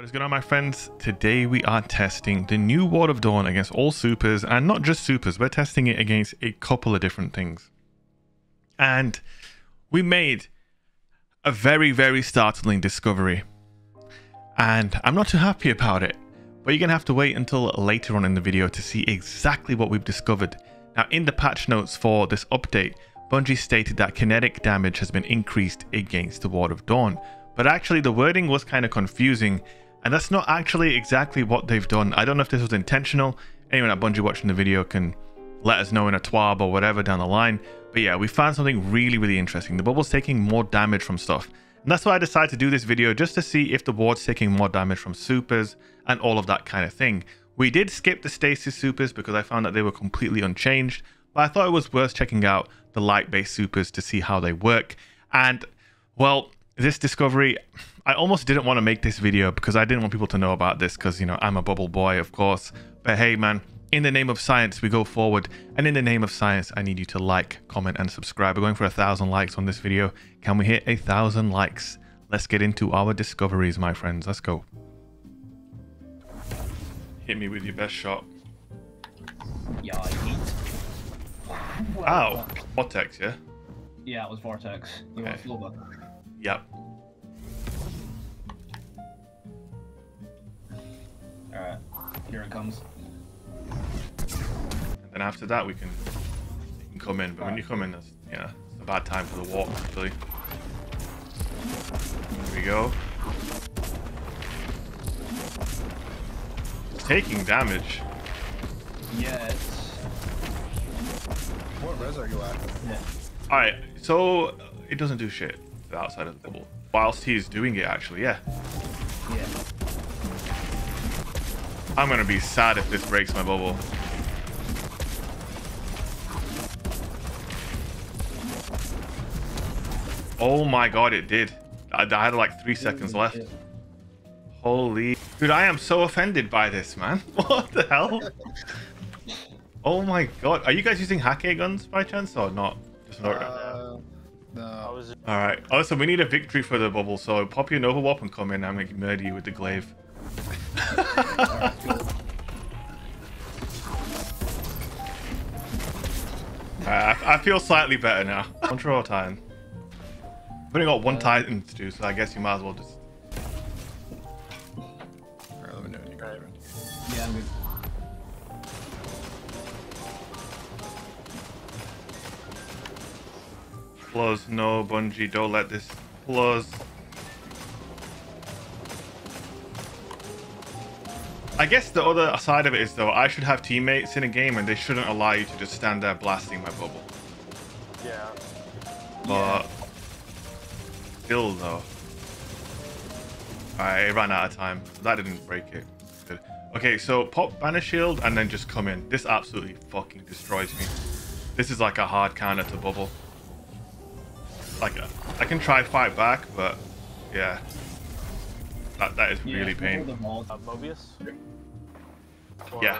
What is going on my friends? Today we are testing the new Ward of Dawn against all supers and not just supers, we're testing it against a couple of different things. And we made a very, very startling discovery. And I'm not too happy about it, but you're going to have to wait until later on in the video to see exactly what we've discovered. Now in the patch notes for this update, Bungie stated that kinetic damage has been increased against the Ward of Dawn, but actually the wording was kind of confusing and that's not actually exactly what they've done. I don't know if this was intentional. Anyone at Bungie watching the video can let us know in a twab or whatever down the line. But yeah, we found something really, really interesting. The bubble's taking more damage from stuff. And that's why I decided to do this video, just to see if the ward's taking more damage from supers and all of that kind of thing. We did skip the stasis supers because I found that they were completely unchanged. But I thought it was worth checking out the light-based supers to see how they work. And, well, this discovery, I almost didn't want to make this video because I didn't want people to know about this because, you know, I'm a bubble boy, of course. But hey, man, in the name of science, we go forward. And in the name of science, I need you to like, comment, and subscribe. We're going for a thousand likes on this video. Can we hit a thousand likes? Let's get into our discoveries, my friends. Let's go. Hit me with your best shot. Yeah, I. Ow. Vortex, yeah? Yeah, it was Vortex. You Okay. Want Flubber? Yep. Alright, here it comes. And then after that, we can, you can come in. But when you come in, that's, yeah, it's a bad time for the walk, actually. There we go. It's taking damage. Yes. What res are you at? Yeah. Alright, so it doesn't do shit outside of the bubble. Whilst he's doing it, actually, yeah. Yeah. I'm gonna be sad if this breaks my bubble. Oh my god, it did. I, I had like three seconds left. Holy. Dude, I am so offended by this, man. What the hell? Oh my god. Are you guys using Hakke guns by chance or not? Just not. Uh, no. Alright. Oh, so we need a victory for the bubble. So pop your Nova Warp and come in. I'm gonna murder you with the glaive. Alright, cool. I, I feel slightly better now. Control time. I've only got one uh, Titan to do, so I guess you might as well just. Plus, no, Bungie, don't let this. Plus. I guess the other side of it is, though, I should have teammates in a game and they shouldn't allow you to just stand there blasting my bubble. yeah. But. Still, though. Alright, it ran out of time. That didn't break it. Good. Okay, so pop banner shield and then just come in. This absolutely fucking destroys me. This is like a hard counter to bubble. Like, uh, I can try fight back, but yeah. That, that is Yeah, really control pain. Uh, Mobius? Or, Yeah.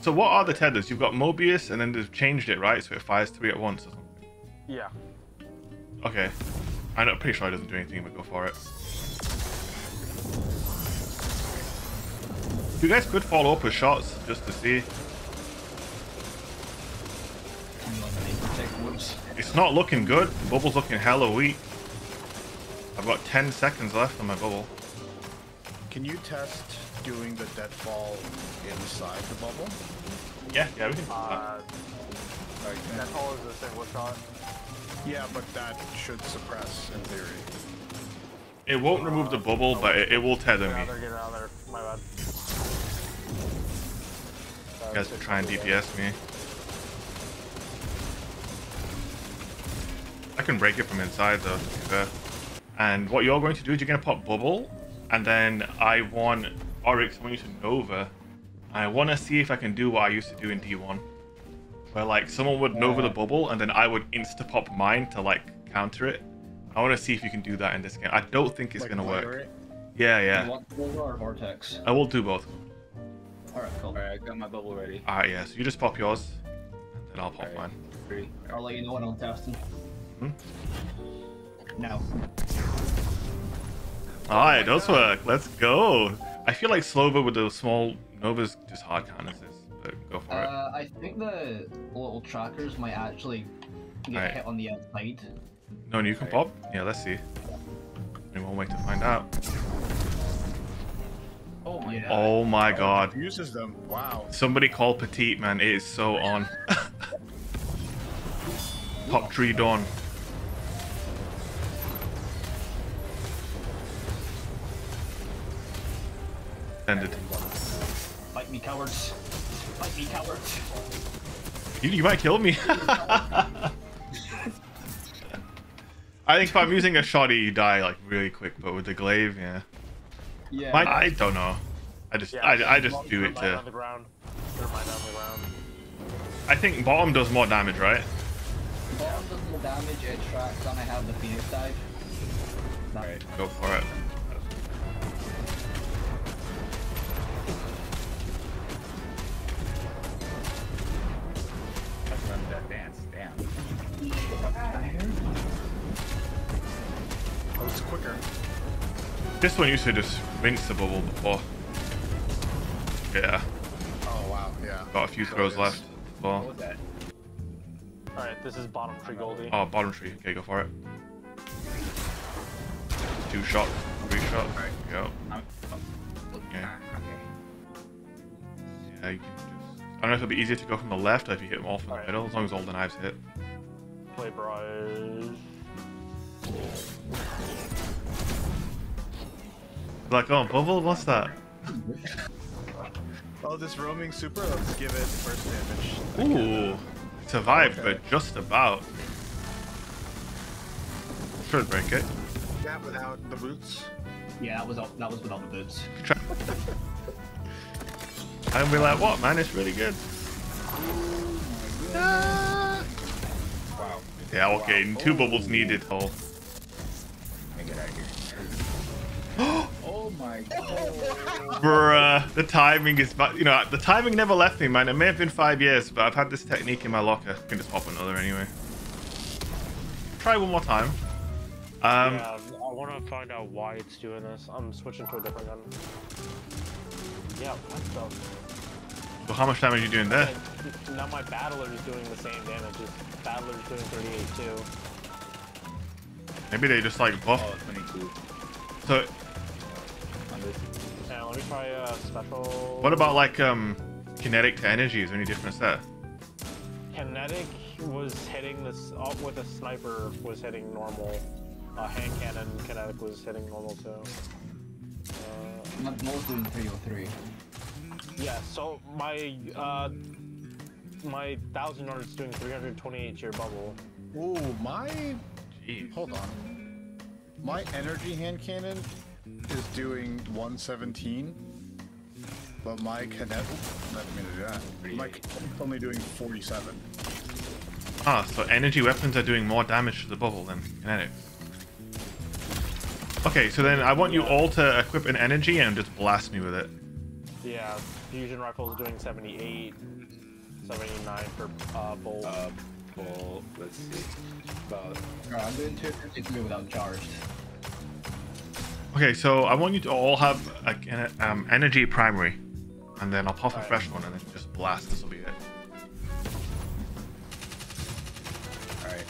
So what are the tethers? You've got Mobius and then they've changed it, right? So it fires three at once or something. Yeah. Okay. I'm not pretty sure it doesn't do anything, but go for it. You guys could follow up with shots just to see. To. It's not looking good. The bubble's looking hella weak. I've got 10 seconds left on my bubble. Can you test doing the deadfall inside the bubble? Yeah, yeah, we can. do. Uh, Like, that all is a single shot. yeah, but that should suppress in theory. It won't remove the bubble, but it, it will tether Get me. out there, get out there. My bad. You guys are trying DPS me. I can break it from inside though, to. And what you're going to do is you're going to pop bubble, and then I want Oryx, I want you to Nova. I want to see if I can do what I used to do in D1. Where like someone would Nova the bubble, and then I would insta pop mine to like counter it. I want to see if you can do that in this game. I don't think it's Like going to work. Flaherty? Yeah, You yeah. want Flubber or Vortex? I will do both. Alright, cool. Alright, I got my bubble ready. Alright, yeah. So you just pop yours, and then I'll pop Alright. mine. Three. I'll let you know when I'm testing. Hmm? Now. Alright, does work. Let's go. I feel like Slova with the small Novas just hard counters this, but go for it. Uh, I think the little trackers might actually get Alright. hit on the outside. No, and you can pop? Yeah, let's see. Only one way to find out. Oh my Yeah. Oh my god. Uses them. Wow. Somebody call Petite, man. It is so on. Pop Tree Dawn. Ended. Fight me, cowards! Fight me, cowards! You, you might kill me. I think if I'm using a shoddy, you die like really quick, but with the glaive, yeah. Yeah. I, I don't know. I just Yeah, I, I just do it to. the ground. Put mine on the ground. I think bottom does more damage, right? Bottom does more damage, it tracks, and I have the Phoenix dive. Right. Go for it. Quicker. This one used to just rinse the bubble before. Yeah, Oh wow. Yeah. got a few So throws it is. left. Well, What was that? Alright, this is bottom tree Goldie. oh, bottom tree. Okay, go for it. Two shot, three shot. Alright. Go. I'm, oh, Okay. ah, okay. Yeah, you can just. I don't know if it'll be easier to go from the left or if you hit them all from the Alright. middle, as long as all the knives hit. Play Bryce. Like, oh, bubble, what's that? Oh, this roaming super. Let's give it first damage. Ooh, survived, Okay. but just about. Should break it. Yeah, without the boots. Yeah, that was all, that was without the boots. And we're like, what, man? It's really good. Wow. Yeah, okay, two bubbles needed. Oh. Let me get out of here. my god. Bruh, the timing is, but you know, the timing never left me, man. It may have been five years, but I've had this technique in my locker. I can just pop another anyway. Try one more time. Um, yeah, I want to find out why it's doing this. I'm switching to a different gun. Yeah, what the? so how much damage are you doing there? And Now my battler is doing the same damage. His battler is doing 38 too. Maybe they just like buff. Oh, 22 So, try a special. what about like um, kinetic to energy? Is there any difference there? kinetic? Was hitting this up with a sniper was hitting normal. Uh, hand cannon kinetic was hitting normal too. Uh, My bowl's doing 303. yeah, so my uh, my thousand yard is doing 328 to your bubble. Ooh, my. Jeez. Hold on. My energy hand cannon is doing 117, but my kinetic. Let me do that. My kinetic's only doing 47. Ah, so energy weapons are doing more damage to the bubble than kinetics. Okay, so then I want you all to equip an energy and just blast me with it. Yeah, fusion rifle is doing 78, 79 for uh, bolt. Uh, well, let's see. About Alright, I'm doing 253 without charged. Okay, so I want you to all have a, an um, energy primary, and then I'll pop a fresh one and then just blast. This will be it. alright.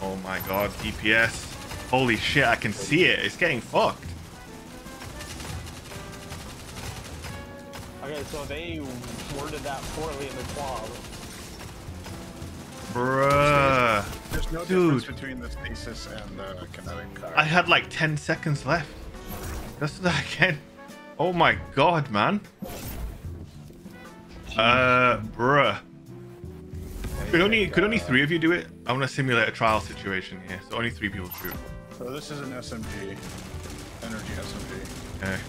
Oh my god, DPS. Holy shit, I can see it. It's getting fucked. Okay, so they worded that poorly in the clause. Bruh. There's no Dude. difference between the stasis and the kinetic. I had like 10 seconds left. Just that again. Oh my god, man. Uh, bruh. Could only could only three of you do it? I want to simulate a trial situation here, so only three people shoot. So this is an SMG. Energy SMG. Okay.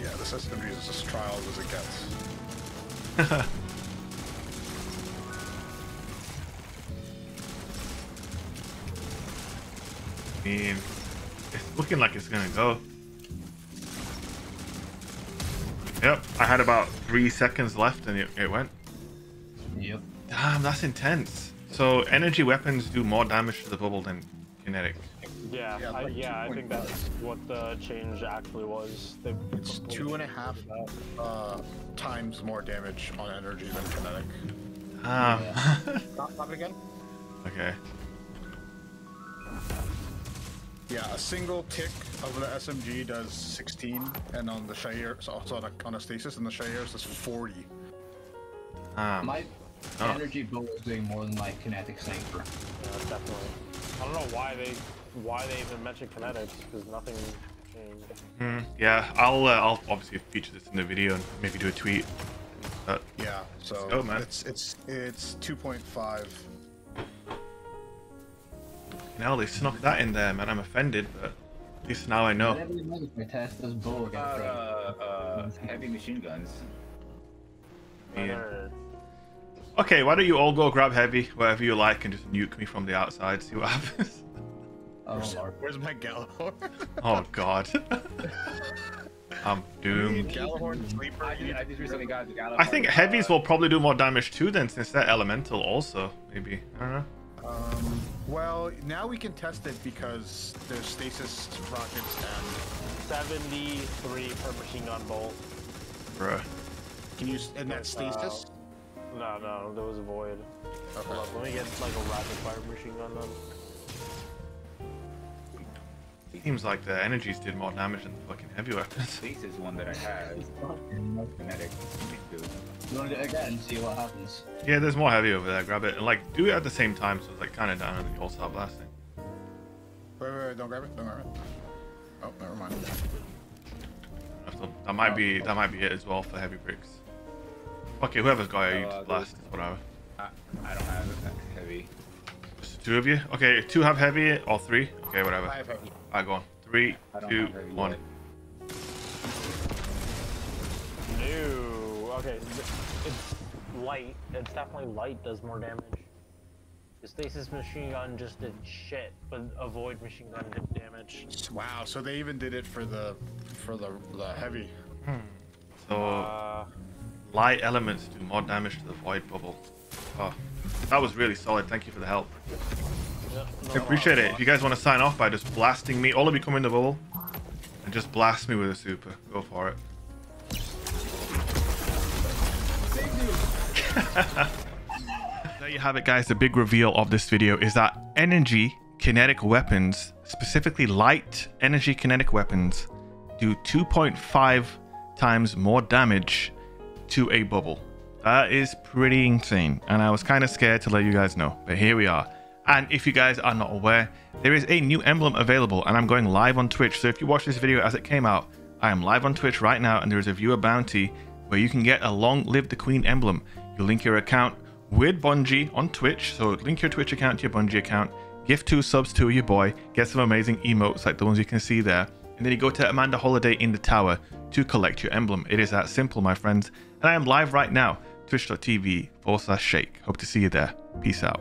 Yeah, this SMG is as trials as it gets. I mean, it's looking like it's gonna go. Yep, I had about three seconds left and it, it went. Yep. Damn, that's intense. So energy weapons do more damage to the bubble than kinetic. Yeah, Yeah, I, like yeah, I think that's what the change actually was. They It's two and a half uh, times more damage on energy than kinetic. Um, Stop, stop it again. okay. Yeah, a single tick of the SMG does 16, and on the Shire, so also on a, on a stasis, and the Shayura's does 40. Um, My Oh. energy bow is doing more than my kinetic sniper. Yeah, definitely. I don't know why they why they even mentioned kinetics because nothing changed. hmm, yeah, I'll uh, I'll obviously feature this in the video and maybe do a tweet. But Yeah, so go, man. it's it's it's 2.5. now they snuck that in there, man. I'm offended, but at least now I know. Whenever you make my test this bow against About, uh, uh, heavy machine guns. Yeah. Okay, why don't you all go grab heavy, whatever you like, and just nuke me from the outside, see what happens. Oh lord. Where's my Gjallarhorn? oh god. I'm doomed. I, ju- I just recently got the Gjallarhorn. I think heavies will probably do more damage too then, since they're elemental also, maybe. I don't know. Um, well, now we can test it because there's stasis rockets and 73 per machine gun bolt. Bruh. can you s- in that stasis? No, no, there was a void. Okay. Hold up, let me get like a rapid fire machine gun then. Seems like the energies did more damage than the fucking heavy weapons. This is one that I have. Kinetic. Dude. You wanna do it again and see what happens? Yeah, there's more heavy over there. Grab it and like do it at the same time, so it's like kind of down, and then you all start blasting. Wait, wait, wait, don't grab it, don't grab it. Oh, never mind. So that might be that might be it as well for heavy bricks. Okay, whoever's got it, you Uh, just blast. Whatever. I, I don't have heavy. Just two of you. Okay, two have heavy or three. Okay, whatever. I have heavy. I go on. Three, two, one. I don't two, have heavy Okay, it's light. It's definitely light does more damage. The stasis machine gun just did shit, but a void machine gun did damage. Wow, so they even did it for the for the the heavy. So Uh, light elements do more damage to the void bubble. Oh, that was really solid. Thank you for the help. no, I appreciate it. If you guys want to sign off by just blasting me, all of you come in the bubble and just blast me with a super. Go for it. There you have it, guys. The big reveal of this video is that energy kinetic weapons, specifically light energy kinetic weapons, do 2.5 times more damage to a bubble. That is pretty insane, and I was kind of scared to let you guys know, but here we are. And if you guys are not aware, there is a new emblem available, and I'm going live on Twitch. So if you watch this video as it came out, I am live on Twitch right now, and there is a viewer bounty where you can get a Long Live the Queen emblem. You link your account with Bungie on Twitch, so link your Twitch account to your Bungie account, gift two subs to your boy, get some amazing emotes like the ones you can see there, and then you go to Amanda Holliday in the tower to collect your emblem. It is that simple, my friends. And I am live right now, twitch.tv forward slash Sheikh. Hope to see you there. Peace out.